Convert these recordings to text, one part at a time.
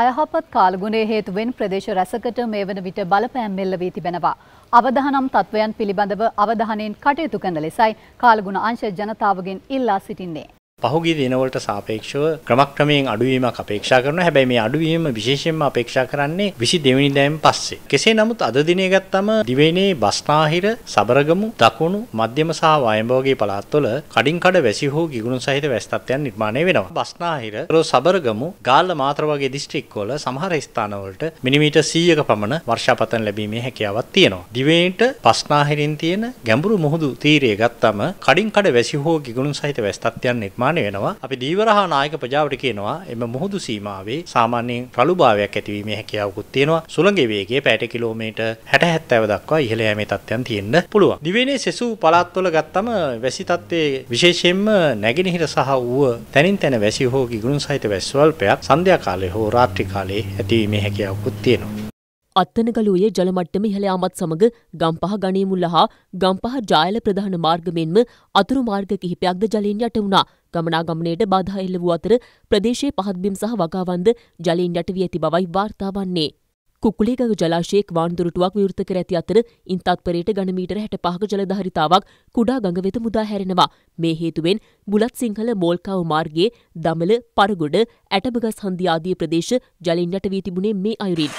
අයහපත් කාලගුණය හේතුවෙන් ප්‍රදේශ රැසකට මේ වන විට බලපෑම් මෙල්ල වී තිබෙනවා. අවධානම් තත්ත්වයන් පිළිබඳව අවධානයෙන් කටයුතු කරන ලෙසයි කාලගුණ අංශ ජනතාවගෙන් ඉල්ලා සිටින්නේ. පහුගිය දිනවලට සාපේක්ෂව ක්‍රමක්‍රමයෙන් අඩුවීමක් අපේක්ෂා කරනවා. හැබැයි මේ අඩුවීම විශේෂයෙන්ම අපේක්ෂා කරන්නේ 22 වෙනිදායෙන් පස්සේ. කෙසේ නමුත් අද දිනේ ගත්තම දිවයිනේ බස්නාහිර, සබරගමු, දකුණු, මධ්‍යම සහ වයඹ වගේ පළාත්වල කඩින් කඩ වැසි හෝ ගිගුණු සහිත වැසි තත්ත්වයන් නිර්මාණය වෙනවා. බස්නාහිර, සබරගමු, ගාල්ල මාතර වගේ දිස්ත්‍රික්කවල සමහර ස්ථානවලට මිලිමීටර් 100ක පමණ වර්ෂාපතන ලැබීමේ හැකියාවක් තියෙනවා. දිවයිනට බස්නාහිරින් තියෙන ගැඹුරු මුහුදු තීරය ගත්තම කඩින් කඩ වැසි හෝ ගිගුණු සහිත වැසි තත්ත්වයන් නිර්මාණය නිර්මාණය වෙනවා. අපි දීවරහා නායක ප්‍රජාවට කියනවා එම මුහුදු සීමාවේ සාමාන්‍යයෙන් රළුභාවයක් ඇතිවීමේ හැකියාවකුත් තියෙනවා. සුළඟේ වේගය පැයට කිලෝමීටර් 60 70 දක්වා ඉහළ යෑමේ තත්ත්වයන් තියෙන්න පුළුවන්. දිවයිනේ සෙසු පළාත්වල ගත්තම වැසි තත්ත්වයේ විශේෂයෙන්ම නැගෙනහිර සහ ඌව තනින් තන වැසි හෝ ගිගුරුන් සහිත වැසි ස්වල්පයක් සන්ධ්‍යා කාලයේ හෝ රාත්‍රී කාලයේ ඇතිවීමේ හැකියාවකුත් තියෙනවා. අත්තනගලුවේ ජලමට්ටම ඉහළ යාමත් සමග ගම්පහ ගණේමුල්ල හා ගම්පහ ජායල ප්‍රධාන මාර්ග මෙන්ම අතුරු මාර්ග කිහිපයක්ද ජලයෙන් යට වුණා. ගමනාගමනයට බාධා එල්ල වූ අතර ප්‍රදේශයේ පහත්බිම් සහ වගාවන්ද ජලයෙන් යට වී ඇති බවයි වාර්තා වන්නේ. කුකුලේගග ජලාශයෙක් වාන්දුරටුවක් විවෘත කර ඇති අතර ඉන් තත්පරයට ගණමීටර හැට පහක ජලධාරිතාවක් කුඩා ගඟ වෙත මුදා හැරෙනවා. මේ හේතුවෙන් බුලත් සිංහල මෝල්කාව මාර්ගයේ දමල පරගොඩ ඇටබගස් හන්දිය ආදී ප්‍රදේශ ජලින් යට වී තිබුණේ මේ අයුරින්.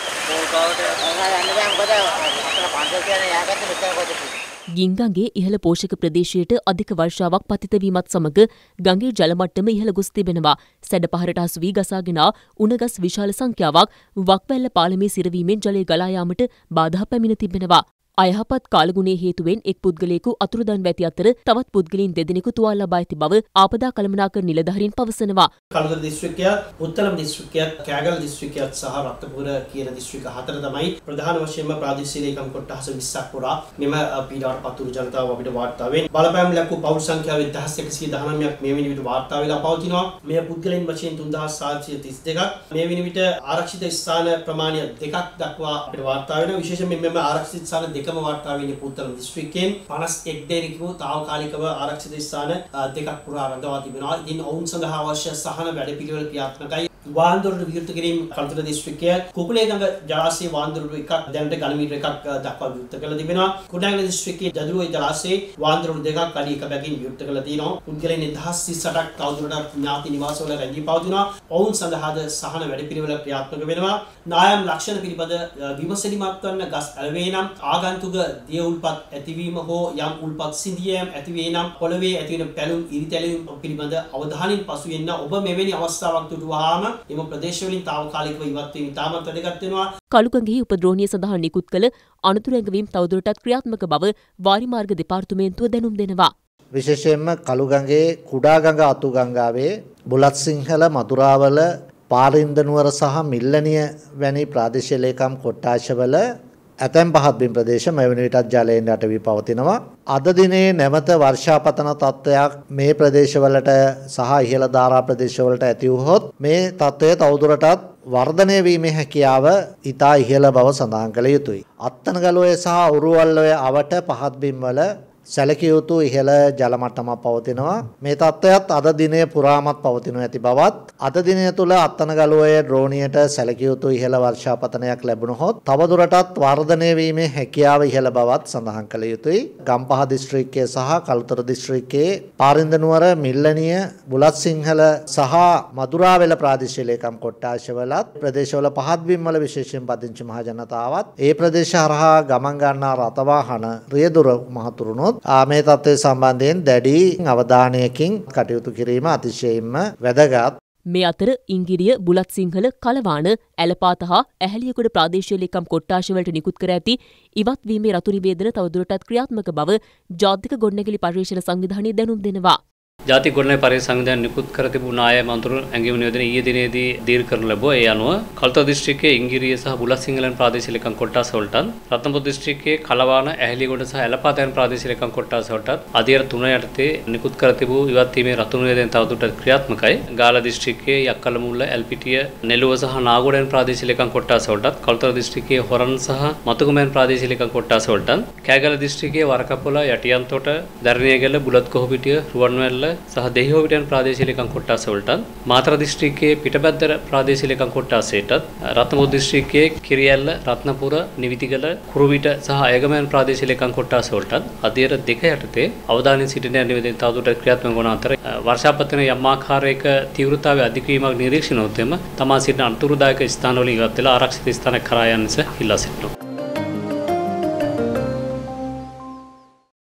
ගිංගගේ ඉහළ පෝෂක ප්‍රදේශයට අධික වර්ෂාවක් පතිතවීමත් සමග ගඟේ ජලමට්ටම ඉහළ ගොස් තිබෙනවා. සැඩපහරට හසු වී ගසාගෙන උණගස් විශාල සංඛ්‍යාවක් වක්වැල්ල පාලමේ සිරවීමෙන් ජලය ගලා යාමට බාධා පැමිණ තිබෙනවා. අයහපත් කාලගුණේ හේතුවෙන් එක් පුද්ගලයෙකු අතුරුදන් වැති අතර තවත් පුද්ගලයන් දෙදෙනෙකු තුවාල ලබා ඇති බව ආපදා කළමනාකර නිලධාරීන් පවසනවා. කළුතර දිස්ත්‍රික්කය, උත්තලම් දිස්ත්‍රික්කය, කෑගල දිස්ත්‍රික්කය සහ රත්නපුර කියන දිස්ත්‍රික්ක හතර තමයි ප්‍රධාන වශයෙන්ම ප්‍රාදේශීය ලේකම් කොට්ටාස 20ක් පුරා මෙම පීඩාවට පත්වුණු ජනතාව අපිට වාර්තා වෙන්නේ. බලපෑම් ලැබූ පෞල් සංඛ්‍යාව 1119ක් මේ වෙනි විට වාර්තා වෙලා පවතිනවා. මේ පුද්ගලයන් වශයෙන් 3732ක් මේ වෙනි විට ආරක්ෂිත ස්ථාන ප්‍රමාණය දෙකක් දක්වා අපිට වාර්තා වෙනවා. විශේෂයෙන්ම මෙම ආරක්ෂිත ස්ථාන දෙක දෙකම වාර්තා වෙන්නේ පුත්තලම් දිස්ත්‍රික්කයෙන් 51 දෙනෙකු తాවකාලිකව ආරක්ෂිත ස්ථාන දෙකක් පුරා රඳවා තිබෙනවා. ඉතින් ඔවුන් සඳහා අවශ්‍ය සහන වැඩපිළිවෙල ක්‍රියාත්මකයි. වාන්දොරට විවෘත කිරීම කළුතර දිස්ත්‍රික්කය කුකුලේගඟ ජලාශයේ වාන්දොරට එකක් දැනට ඝනමීටර එකක් දක්වා විවෘත කරලා තිබෙනවා. කුඩාගල දිස්ත්‍රික්කයේ ජදුරුවේ ජලාශයේ වාන්දොරට දෙකක් අඩි එක බැගින් විවෘත කරලා තියෙනවා. පුද්ගලයන් 1038ක් තවදුරටත් ඥාති නිවාසවල රැඳී පවතිනවා. ඔවුන් සඳහාද සහන වැඩපිළිවෙල ක්‍රියාත්මක වෙනවා. නායම් ලක්ෂණ පිළිබඳ විමසලිමත් වන්න ගස් ඇලවේ නම් ආගන්තුක දිය උල්පත් ඇතිවීම හෝ යම් උල්පත් සිඳියම් ඇතිවේ නම් පොළවේ ඇතිවෙන පැලුම් ඉරිතැලීම් පිළිබඳ අවධානයෙන් පසු වෙන්න ඔබ මෙවැනි අවස්ථාවක් දුටුවාම එම ප්‍රදේශවලින් తాවකාලිකව ඉවත් වීම ඉතාමත් වැදගත් වෙනවා. කළුගඟෙහි උපද්‍රෝණිය සඳහා නිකුත් කළ අනතුරු ඇඟවීම් තවදුරටත් ක්‍රියාත්මක බව වාරිමාර්ග දෙපාර්තමේන්තුව දැනුම් දෙනවා. විශේෂයෙන්ම කළුගඟේ කුඩාගඟ අතුගංගාවේ බුලත් සිංහල මතුරාවල පාරින්දනුවර සහ මිල්ලනිය වැනි ප්‍රාදේශීය ලේකම් කොට්ටාශවල ඇතැම් පහත් බිම් ප්‍රදේශ මෙවැනි විටත් ජලයෙන් යට වී පවතිනවා. අද දිනේ නැවත වර්ෂාපතන තත්ත්වයක් මේ ප්‍රදේශවලට සහ ඉහළ ධාරා ප්‍රදේශවලට ඇති වුවහොත් මේ තත්ත්වය තවදුරටත් වර්ධනය වීමේ හැකියාව ඉතා ඉහළ බව සඳහන් කළ යුතුයි. අත්තනගලුවේ සහ උරුවල්ලෝය අවට පහත් බිම්වල සැලකිය යුතු ඉහළ ජල මට්ටමක් පවතිනවා. මේ තත්ත්වයත් අද දිනය පුරාමත් පවතිනු ඇති බවත් අද දිනය තුල අත්තනගලුවේ ඩ්‍රෝනියට සැලකිය යුතු ඉහළ වර්ෂාපතනයක් ලැබුණොත් තවදුරටත් වර්ධනය වීමේ හැකියාව ඉහළ බවත් සඳහන් කළ යුතුයි. ගම්පහ දිස්ත්‍රික්කයේ සහ කළුතර දිස්ත්‍රික්කයේ පාරින්දනුවර මිල්ලනිය බුලත් සිංහල සහ මදුරාවෙල ප්‍රාදේශීය ලේකම් කොට්ටාශවලත් ප්‍රදේශවල පහත් බිම් වල විශේෂයෙන් පදිංචි මහ ජනතාවත් ඒ ප්‍රදේශ හරහා ගමන් ගන්නා රථවාහන රියදුර මහතුරුනොත් මේ තත්ත්වය සම්බන්ධයෙන් දැඩි අවධානයකින් කටයුතු කිරීම අතිශයින්ම වැදගත්. මේ අතර ඉංගිරිය බුලත් සිංහල කලවාන ඇලපාත හා ඇහැලියකුඩ ප්‍රාදේශීය ලේකම් කොට්ටාශවලට නිකුත් කර ඇති ඉවත්වීමේ රතු නිවේදන තවදුරටත් ක්‍රියාත්මක බව ජාතික ගොඩනැගිලි පර්යේෂණ සංවිධානය දැනුම් දෙනවා. ජාතික ගොඩනැගිලි පරිසර සංවිධානය නිකුත් කර තිබූ නාය මන්ත්‍ර ඇඟිම නිවේදනය ඊයේ දිනේදී දීර්ඝ කරන ලැබුවා. ඒ අනුව කල්තෝ දිස්ත්‍රික්කයේ ඉංගිරිය සහ බුලත් සිංහලන් ප්‍රාදේශීය ලේකම් කොට්ටාස වලටත් රත්නපුර දිස්ත්‍රික්කයේ කලවාන ඇහැලියගොඩ සහ ඇලපාතයන් ප්‍රාදේශීය ලේකම් කොට්ටාස වලටත් අධීර තුන යටතේ නිකුත් කර තිබූ ඉවත් වීමේ රතු නිවේදනය තවදුරටත් ක්‍රියාත්මකයි. ගාලා දිස්ත්‍රික්කයේ යක්කල මුල්ල එල්පිටිය නෙළුව සහ නාගොඩෙන් ප්‍රාදේශීය ලේකම් කොට්ටාස වලටත් කල්තෝ දිස්ත්‍රික්කයේ හොරන් සහ මතුකුමෙන් ප්‍රාදේශීය ලේකම් කොට්ටාස වලටත් කෑගල දිස්ත්‍රික්කයේ වරකපොළ යටියන්තොට දරණියගල බුලත් කොහොපිටිය රුවන්වැල්ල සහ දෙහිහොවිටන් ප්‍රාදේශීය ලේකම් කොට්ටාස වලටත් මාතර දිස්ත්‍රික්කයේ පිටබැද්දර ප්‍රාදේශීය ලේකම් කොට්ටාසයටත් රත්නපුර දිස්ත්‍රික්කයේ කිරියැල්ල රත්නපුර නිවිතිගල කුරුවිට සහ අයගමන් ප්‍රාදේශීය ලේකම් කොට්ටාස වලටත් අධීර දෙක යටතේ අවධානය සිටින නිවේදන තවදුරටත් ක්‍රියාත්මක වන අතර වර්ෂාපතන යම් ආකාරයක තීව්‍රතාවය අධික වීමක් නිරීක්ෂණය වුත් එම තමා සිටින අතුරුදායක ස්ථානවලින් ඉවත් වෙලා ආරක්ෂිත ස්ථානයක් කරා යන්නස ඉල්ලා සිටිනවා.